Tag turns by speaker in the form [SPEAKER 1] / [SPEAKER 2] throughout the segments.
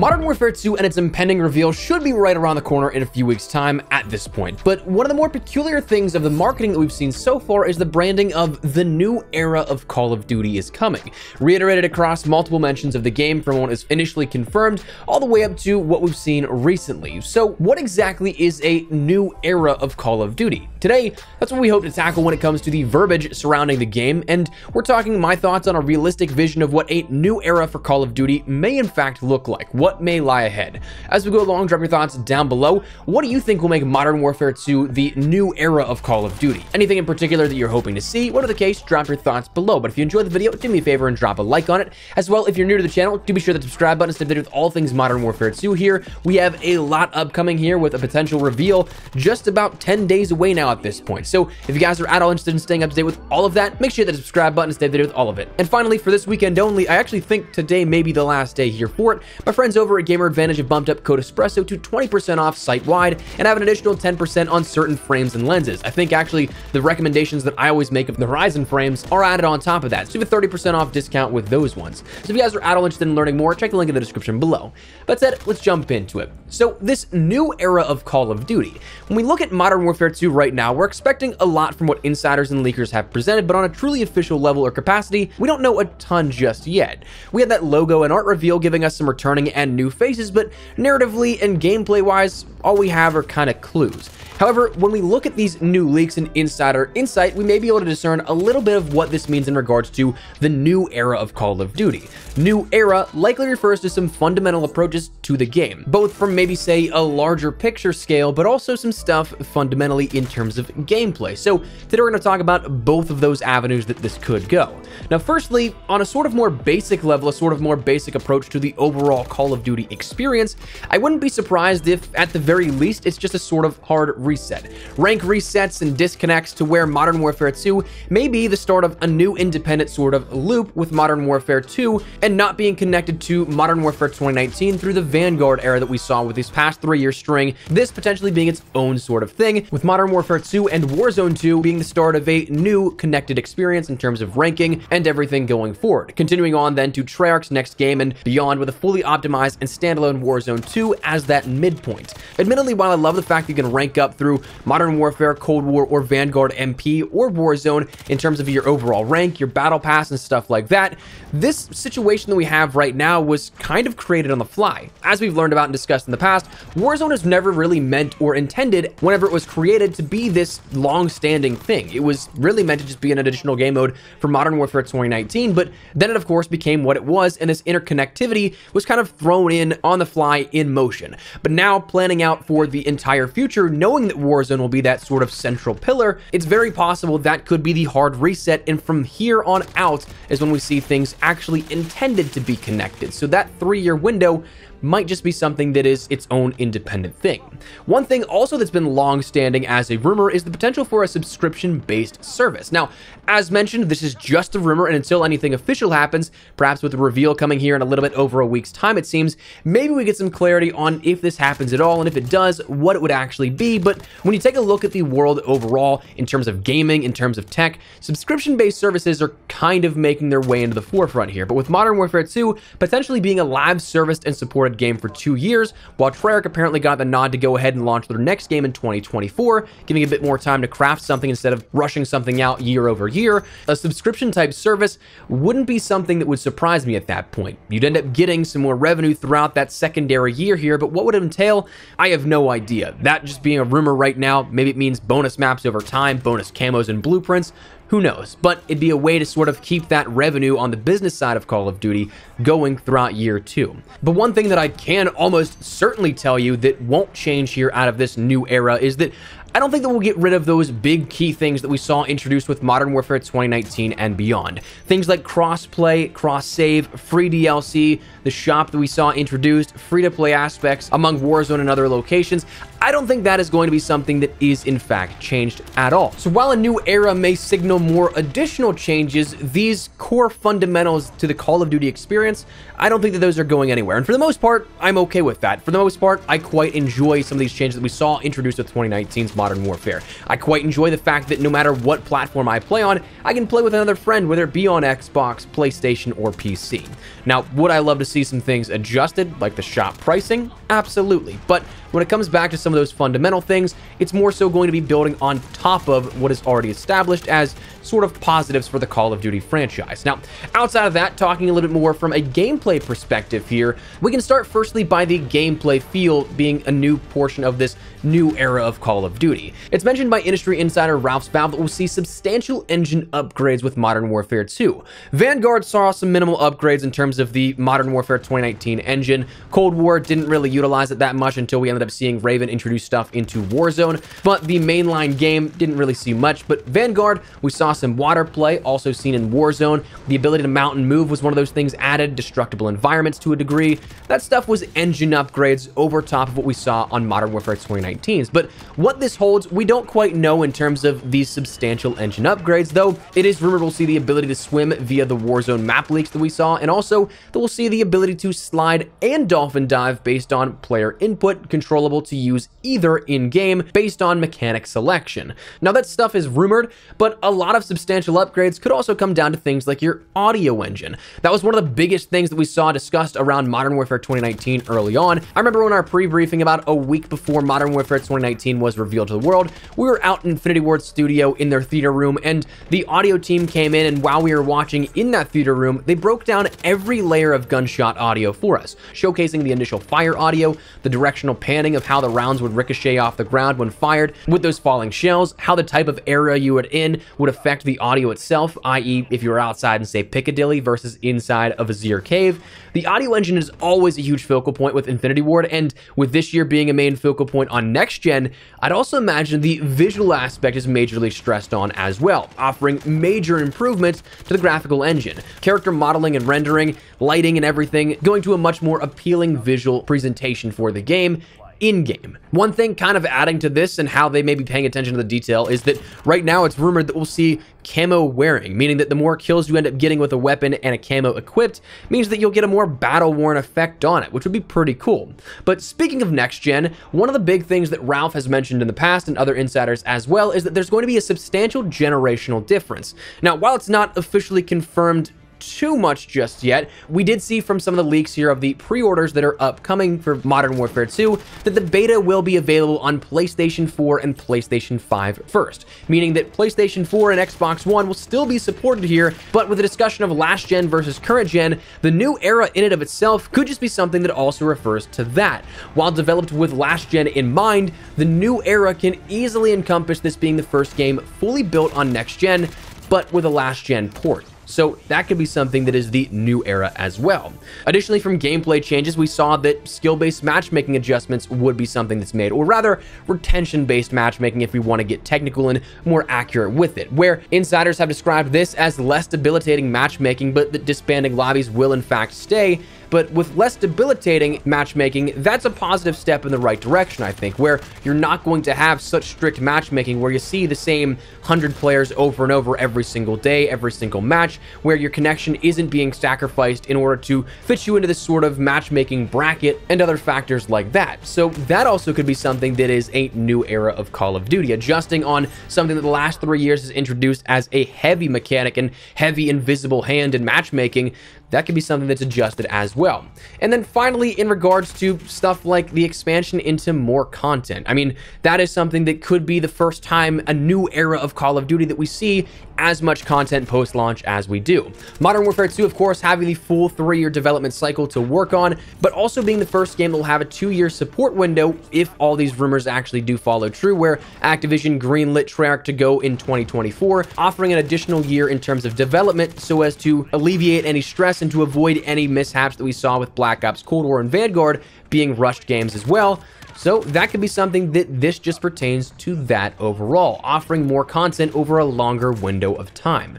[SPEAKER 1] Modern Warfare 2 and its impending reveal should be right around the corner in a few weeks' time at this point. But one of the more peculiar things of the marketing that we've seen so far is the branding of the new era of Call of Duty is coming, reiterated across multiple mentions of the game from it was initially confirmed all the way up to what we've seen recently. So what exactly is a new era of Call of Duty? Today, that's what we hope to tackle when it comes to the verbiage surrounding the game, and we're talking my thoughts on a realistic vision of what a new era for Call of Duty may in fact look like what may lie ahead. As we go along, drop your thoughts down below. What do you think will make Modern Warfare 2 the new era of Call of Duty? Anything in particular that you're hoping to see? Whatever the case, drop your thoughts below. But if you enjoyed the video, do me a favor and drop a like on it. As well, if you're new to the channel, do be sure to subscribe button is updated with all things Modern Warfare 2 here. We have a lot upcoming here with a potential reveal just about 10 days away now at this point. So if you guys are at all interested in staying up to date with all of that, make sure that the subscribe button is updated with all of it. And finally, for this weekend only, I actually think today may be the last day here for it. My friends over at Gamer Advantage have bumped up code Espresso to 20% off site-wide and have an additional 10% on certain frames and lenses. I think actually the recommendations that I always make of the Horizon frames are added on top of that. So you have a 30% off discount with those ones. So if you guys are at all interested in learning more, check the link in the description below. But said, let's jump into it. So this new era of Call of Duty. When we look at Modern Warfare 2 right now, we're expecting a lot from what insiders and leakers have presented, but on a truly official level or capacity, we don't know a ton just yet. We had that logo and art reveal giving us some returning and new faces, but narratively and gameplay wise, all we have are kind of clues. However, when we look at these new leaks and insider insight, we may be able to discern a little bit of what this means in regards to the new era of Call of Duty. New era likely refers to some fundamental approaches to the game, both from maybe say a larger picture scale, but also some stuff fundamentally in terms of gameplay. So today we're going to talk about both of those avenues that this could go. Now, firstly, on a sort of more basic level, a sort of more basic approach to the overall Call of Duty experience, I wouldn't be surprised if, at the very least, it's just a sort of hard reset. Rank resets and disconnects to where Modern Warfare 2 may be the start of a new independent sort of loop with Modern Warfare 2 and not being connected to Modern Warfare 2019 through the Vanguard era that we saw with this past three-year string, this potentially being its own sort of thing, with Modern Warfare 2 and Warzone 2 being the start of a new connected experience in terms of ranking and everything going forward. Continuing on then to Treyarch's next game and beyond with a fully optimized and standalone Warzone 2 as that midpoint. Admittedly, while I love the fact you can rank up through Modern Warfare, Cold War, or Vanguard MP, or Warzone in terms of your overall rank, your battle pass, and stuff like that, this situation that we have right now was kind of created on the fly. As we've learned about and discussed in the past, Warzone has never really meant or intended whenever it was created to be this long-standing thing. It was really meant to just be an additional game mode for Modern Warfare 2019, but then it of course became what it was, and this interconnectivity was kind of thrown in on the fly in motion. But now planning out for the entire future, knowing that Warzone will be that sort of central pillar, it's very possible that could be the hard reset, and from here on out is when we see things actually intended to be connected. So that three-year window might just be something that is its own independent thing. One thing also that's been long-standing as a rumor is the potential for a subscription-based service. Now, as mentioned, this is just a rumor, and until anything official happens, perhaps with the reveal coming here in a little bit over a week's time, it seems, maybe we get some clarity on if this happens at all, and if it does, what it would actually be. But when you take a look at the world overall, in terms of gaming, in terms of tech, subscription-based services are kind of making their way into the forefront here. But with Modern Warfare 2 potentially being a live serviced and supported game for two years, while Treyarch apparently got the nod to go ahead and launch their next game in 2024, giving a bit more time to craft something instead of rushing something out year over year, a subscription type service wouldn't be something that would surprise me at that point. You'd end up getting some more revenue throughout that secondary year here, but what would it entail? I have no idea. That just being a rumor right now, maybe it means bonus maps over time, bonus camos and blueprints, who knows? But it'd be a way to sort of keep that revenue on the business side of Call of Duty going throughout year two. But one thing that I can almost certainly tell you that won't change here out of this new era is that I don't think that we'll get rid of those big key things that we saw introduced with Modern Warfare 2019 and beyond. Things like cross-play, cross-save, free DLC, the shop that we saw introduced, free-to-play aspects among Warzone and other locations. I don't think that is going to be something that is in fact changed at all. So while a new era may signal more additional changes, these core fundamentals to the Call of Duty experience, I don't think that those are going anywhere. And for the most part, I'm okay with that. For the most part, I quite enjoy some of these changes that we saw introduced with 2019's Modern Warfare. I quite enjoy the fact that no matter what platform I play on, I can play with another friend, whether it be on Xbox, PlayStation, or PC. Now, would I love to see some things adjusted, like the shop pricing? Absolutely. But when it comes back to some of those fundamental things, it's more so going to be building on top of what is already established as sort of positives for the Call of Duty franchise. Now, outside of that, talking a little bit more from a gameplay perspective here, we can start firstly by the gameplay feel being a new portion of this new era of Call of Duty. It's mentioned by industry insider RalphsValve that we'll see substantial engine upgrades with Modern Warfare 2. Vanguard saw some minimal upgrades in terms of the Modern Warfare 2019 engine. Cold War didn't really utilize it that much until we ended up seeing Raven introduce stuff into Warzone, but the mainline game didn't really see much. But Vanguard, we saw some water play, also seen in Warzone. The ability to mount and move was one of those things added, destructible environments to a degree. That stuff was engine upgrades over top of what we saw on Modern Warfare 2019's. But what this holds, we don't quite know in terms of these substantial engine upgrades, though it is rumored we'll see the ability to swim via the Warzone map leaks that we saw, and also that we'll see the ability to slide and dolphin dive based on player input, controllable to use either in-game based on mechanic selection. Now that stuff is rumored, but a lot of substantial upgrades could also come down to things like your audio engine. That was one of the biggest things that we saw discussed around Modern Warfare 2019 early on. I remember when our pre-briefing about a week before Modern Warfare 2019 was revealed to the world, we were out in Infinity Ward studio in their theater room and the audio team came in and while we were watching in that theater room, they broke down every layer of gunshot audio for us, showcasing the initial fire audio, the directional panning of how the rounds would ricochet off the ground when fired with those falling shells, how the type of area you were in would affect the audio itself, i.e. if you were outside in say Piccadilly versus inside of Azhir Cave. The audio engine is always a huge focal point with Infinity Ward, and with this year being a main focal point on next gen, I'd also imagine the visual aspect is majorly stressed on as well, offering major improvements to the graphical engine. Character modeling and rendering, lighting and everything, going to a much more appealing visual presentation for the game, in-game. One thing kind of adding to this and how they may be paying attention to the detail is that right now it's rumored that we'll see camo wearing, meaning that the more kills you end up getting with a weapon and a camo equipped means that you'll get a more battle-worn effect on it, which would be pretty cool. But speaking of next gen, one of the big things that Ralph has mentioned in the past and other insiders as well is that there's going to be a substantial generational difference. Now, while it's not officially confirmed too much just yet. We did see from some of the leaks here of the pre-orders that are upcoming for Modern Warfare 2 that the beta will be available on PlayStation 4 and PlayStation 5 first, meaning that PlayStation 4 and Xbox One will still be supported here, but with a discussion of last gen versus current gen, the new era in and of itself could just be something that also refers to that. While developed with last gen in mind, the new era can easily encompass this being the first game fully built on next gen, but with a last gen port. So that could be something that is the new era as well. Additionally, from gameplay changes, we saw that skill-based matchmaking adjustments would be something that's made, or rather, retention-based matchmaking if we want to get technical and more accurate with it, where insiders have described this as less debilitating matchmaking, but that disbanding lobbies will in fact stay, but with less debilitating matchmaking, that's a positive step in the right direction, I think, where you're not going to have such strict matchmaking where you see the same 100 players over and over every single day, every single match, where your connection isn't being sacrificed in order to fit you into this sort of matchmaking bracket and other factors like that. So that also could be something that is a new era of Call of Duty, adjusting on something that the last three years has introduced as a heavy mechanic and heavy invisible hand in matchmaking that could be something that's adjusted as well. And then finally, in regards to stuff like the expansion into more content, I mean, that is something that could be the first time a new era of Call of Duty that we see as much content post-launch as we do. Modern Warfare 2, of course, having the full three-year development cycle to work on, but also being the first game that will have a two-year support window if all these rumors actually do follow true, where Activision greenlit Treyarch to go in 2024, offering an additional year in terms of development so as to alleviate any stress and to avoid any mishaps that we saw with Black Ops Cold War and Vanguard being rushed games as well. So that could be something that this just pertains to that overall, offering more content over a longer window of time.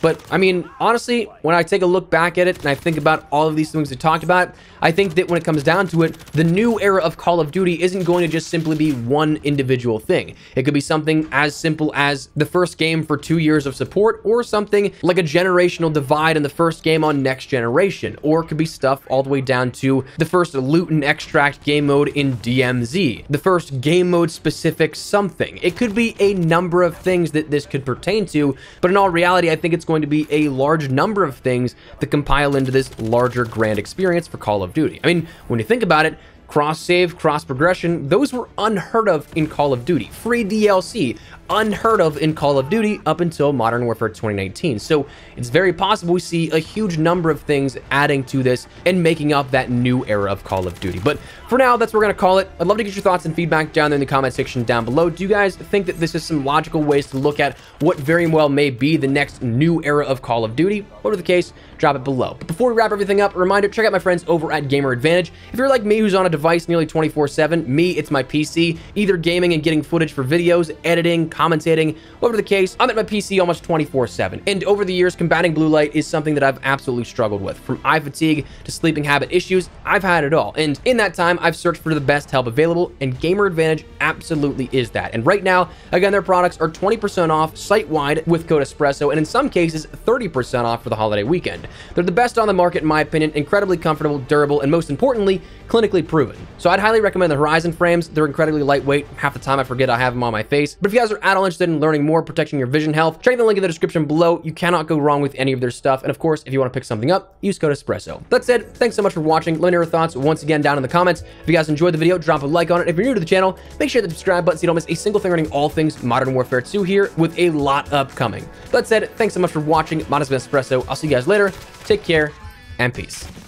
[SPEAKER 1] But I mean, honestly, when I take a look back at it and I think about all of these things we talked about, I think that when it comes down to it, the new era of Call of Duty isn't going to just simply be one individual thing. It could be something as simple as the first game for two years of support, or something like a generational divide in the first game on next generation, or it could be stuff all the way down to the first loot and extract game mode in DMZ, the first game mode specific something. It could be a number of things that this could pertain to, but in all reality, I think it's going to be a large number of things that compile into this larger grand experience for Call of Duty. I mean, when you think about it, cross save, cross progression, those were unheard of in Call of Duty. Free DLC, unheard of in Call of Duty up until Modern Warfare 2019. So it's very possible we see a huge number of things adding to this and making up that new era of Call of Duty. But for now, that's what we're going to call it. I'd love to get your thoughts and feedback down there in the comment section down below. Do you guys think that this is some logical ways to look at what very well may be the next new era of Call of Duty? Whatever the case, drop it below. But before we wrap everything up, a reminder, check out my friends over at Gamer Advantage. If you're like me who's on a device nearly 24-7, me, it's my PC, either gaming and getting footage for videos, editing, commentating, whatever the case, I'm at my PC almost 24-7. And over the years, combating blue light is something that I've absolutely struggled with. From eye fatigue to sleeping habit issues, I've had it all. And in that time, I've searched for the best help available, and Gamer Advantage absolutely is that. And right now, again, their products are 20% off site-wide with code Espresso, and in some cases, 30% off for the holiday weekend. They're the best on the market, in my opinion, incredibly comfortable, durable, and most importantly, clinically proven. So I'd highly recommend the Horizon frames. They're incredibly lightweight. Half the time I forget I have them on my face. But if you guys are at all interested in learning more, protecting your vision health, check the link in the description below. You cannot go wrong with any of their stuff. And of course, if you want to pick something up, use code Espresso. That said, thanks so much for watching. Let me know your thoughts once again down in the comments. If you guys enjoyed the video, drop a like on it. If you're new to the channel, make sure to subscribe button so you don't miss a single thing regarding all things Modern Warfare 2 here with a lot upcoming. That said, thanks so much for watching. Modest Espresso. I'll see you guys later. Take care and peace.